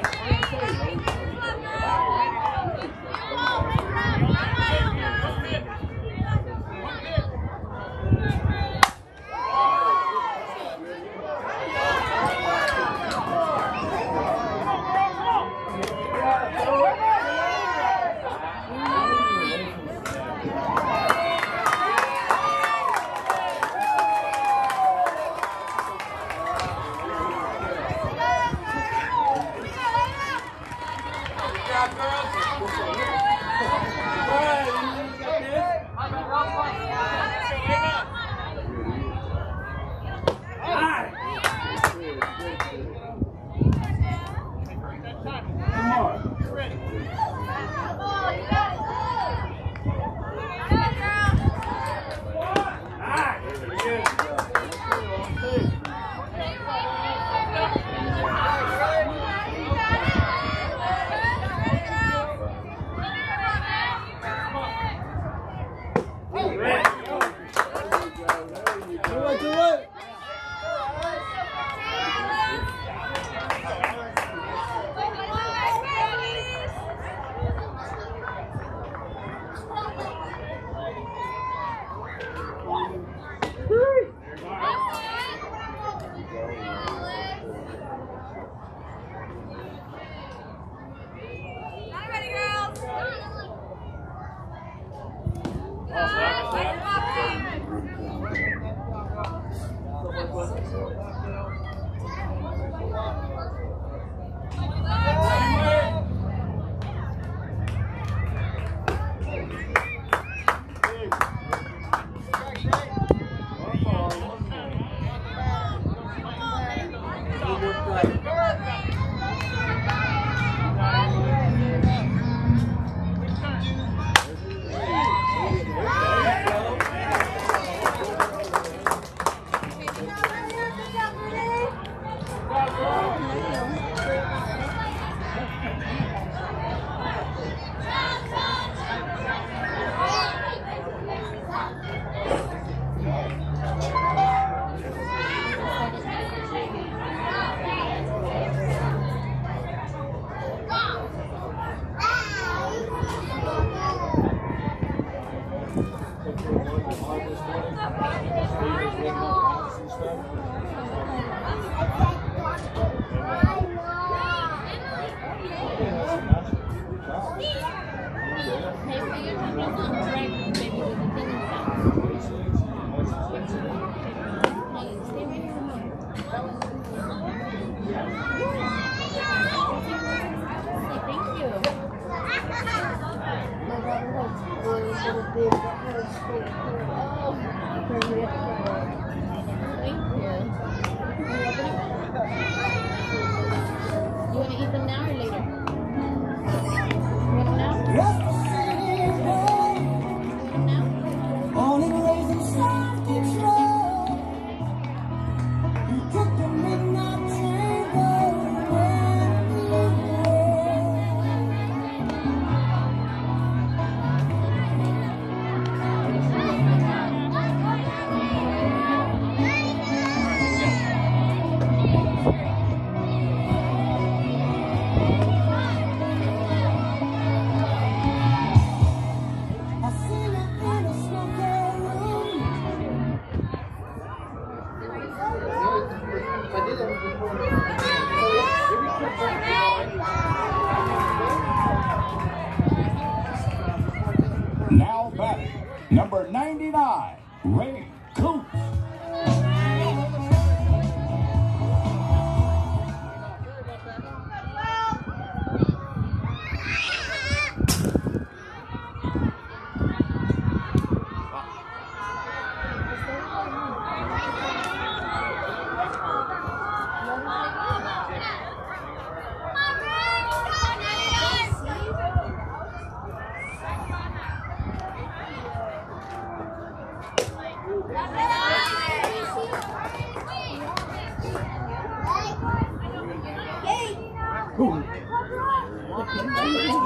Good job. Vai, vai.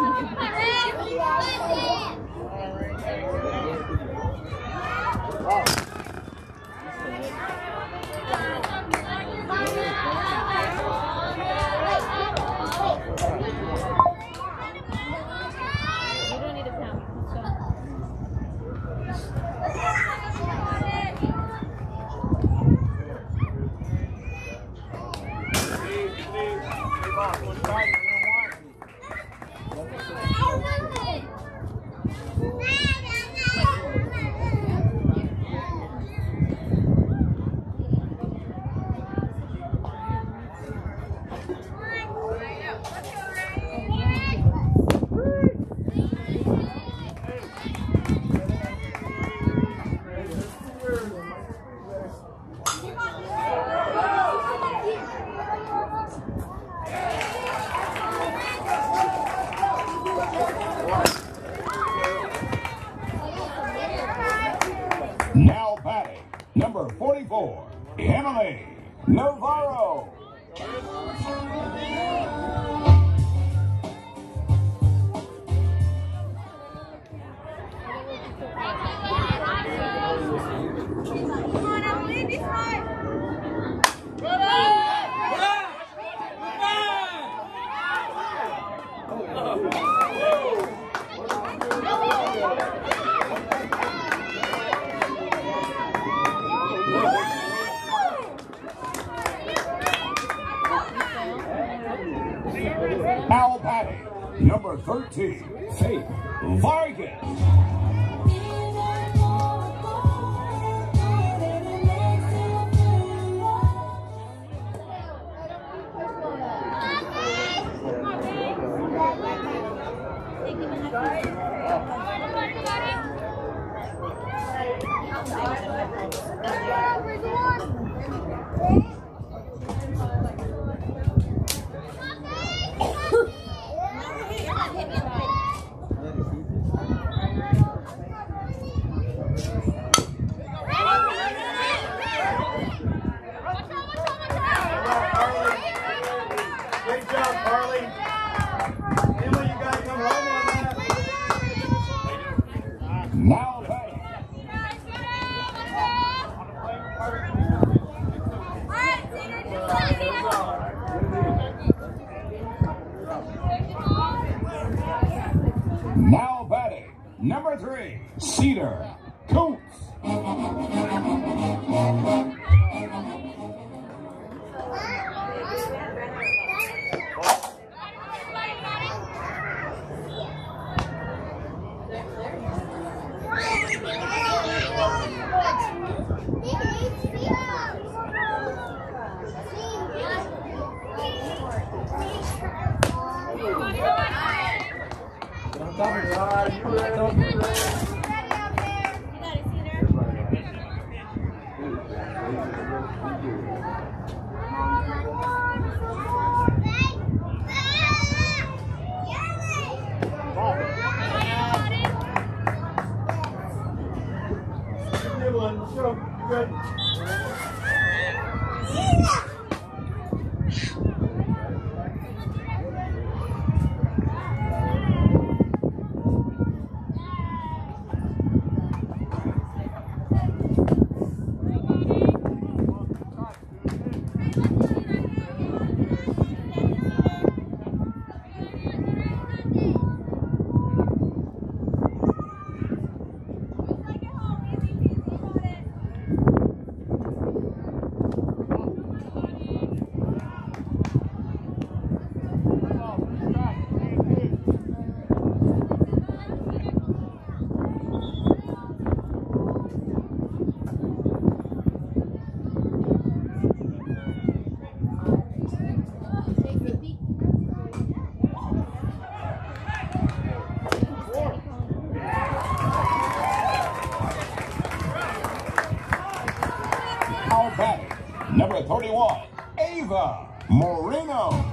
back, number 31, Ava Moreno.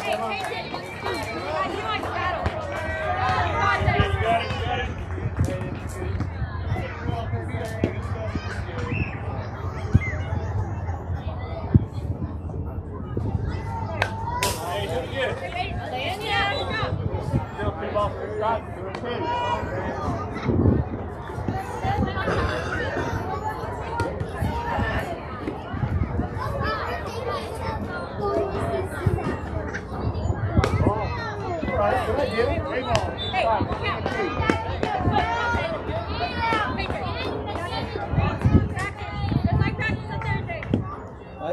Hey,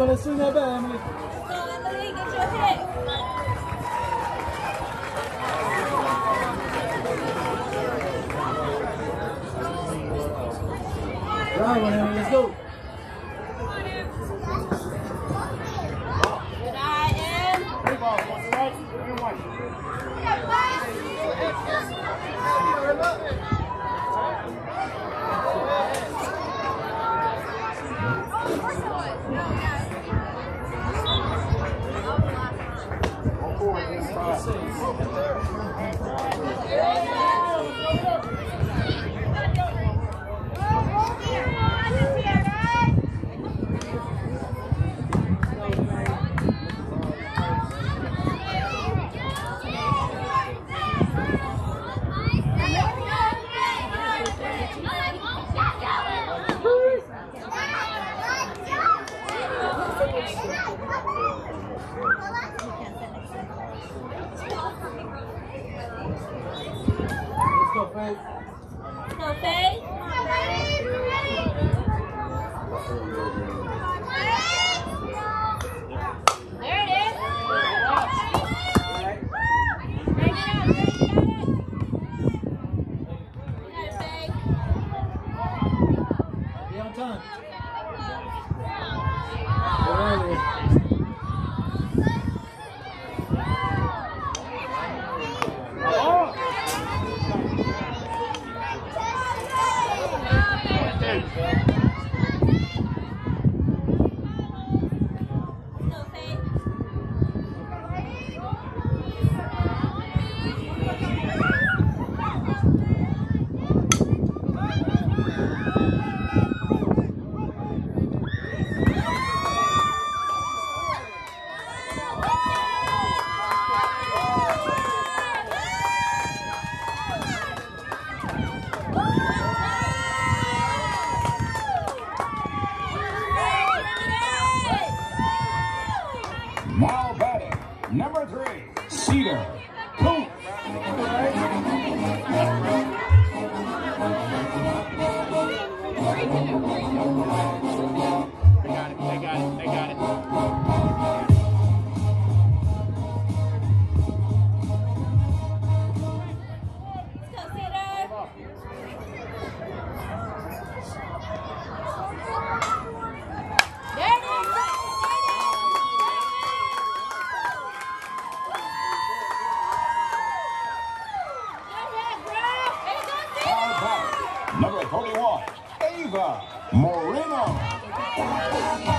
go. Let's swing Ava Moreno.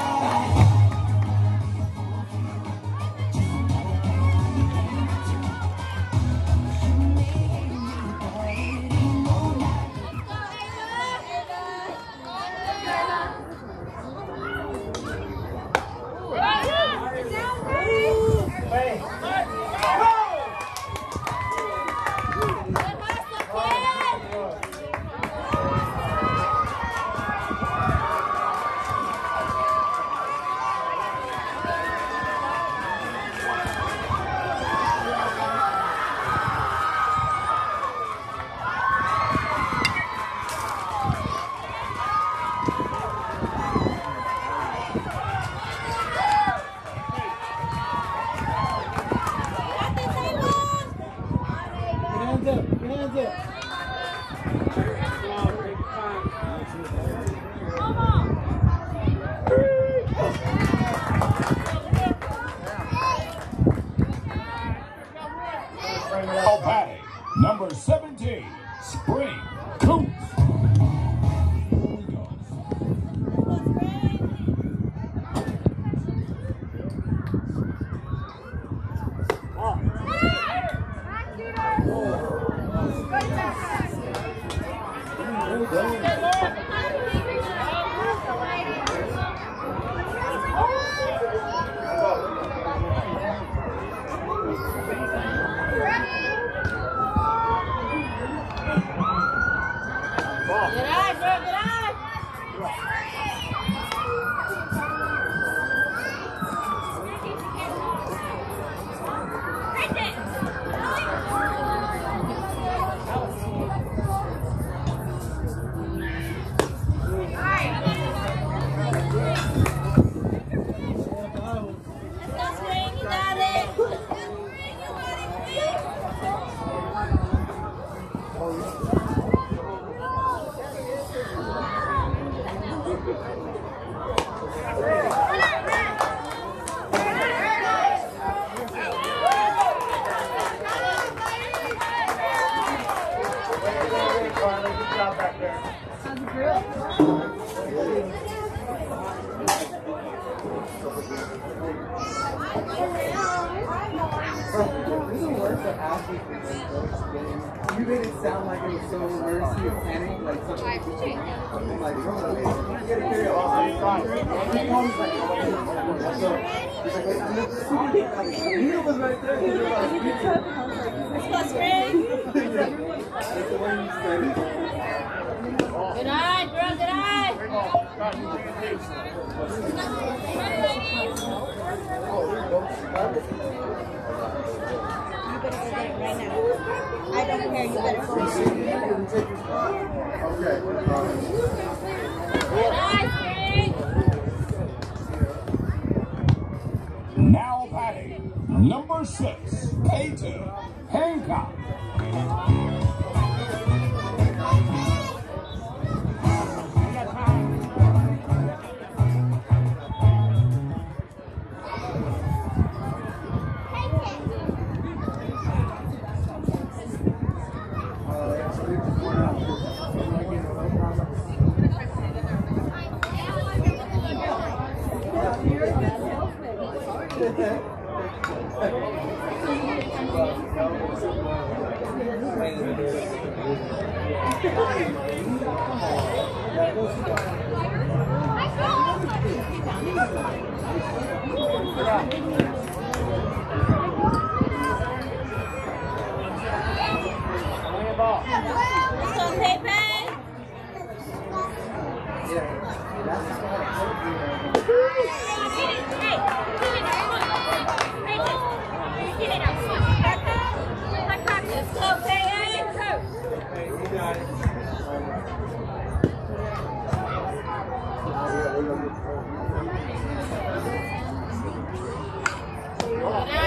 Good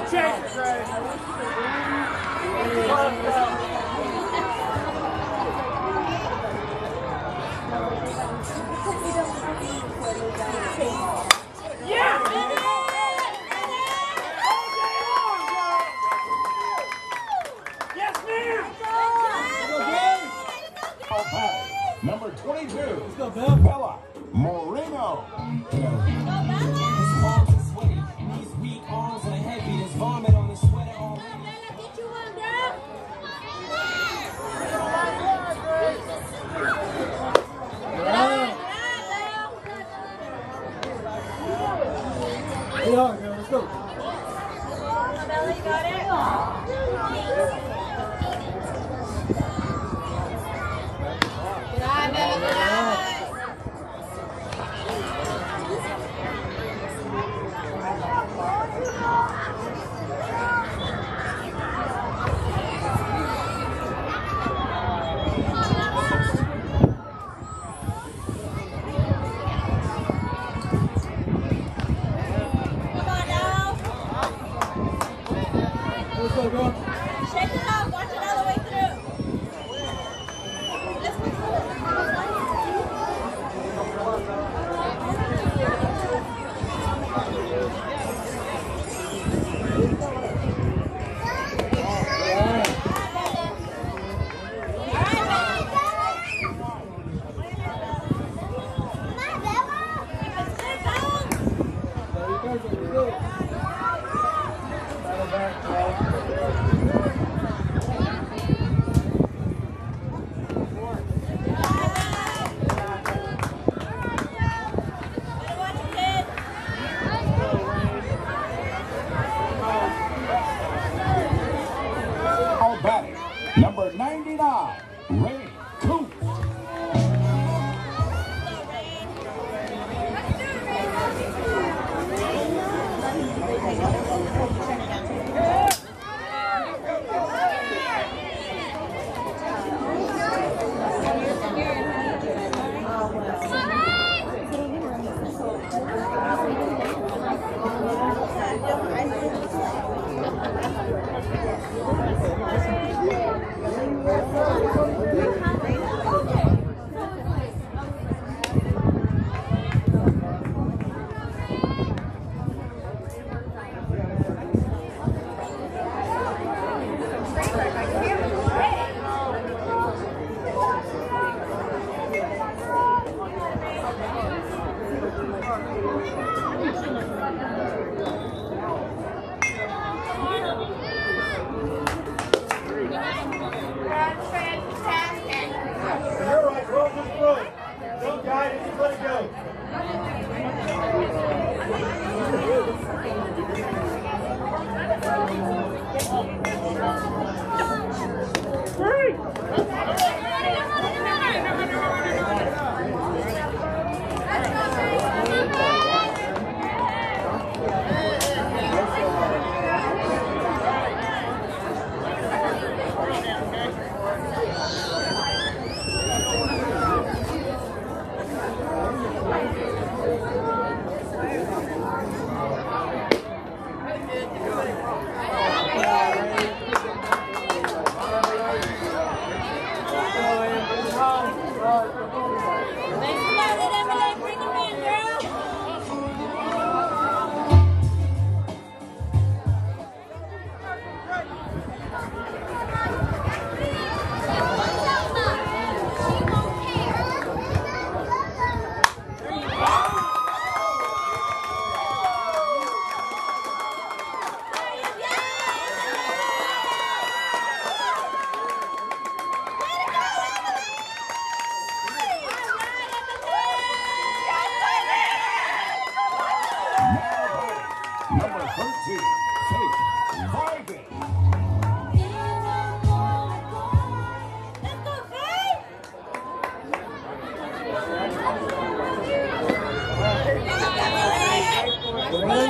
Chase. Yes, ma'am. Now number 22, Let's go, Bell. Bella Moreno.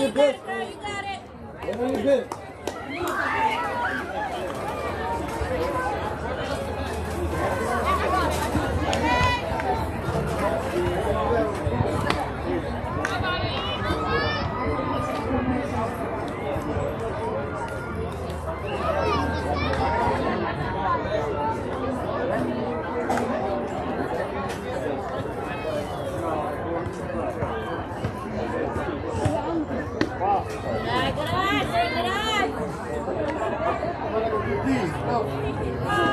On your pitch. Girl, you got 我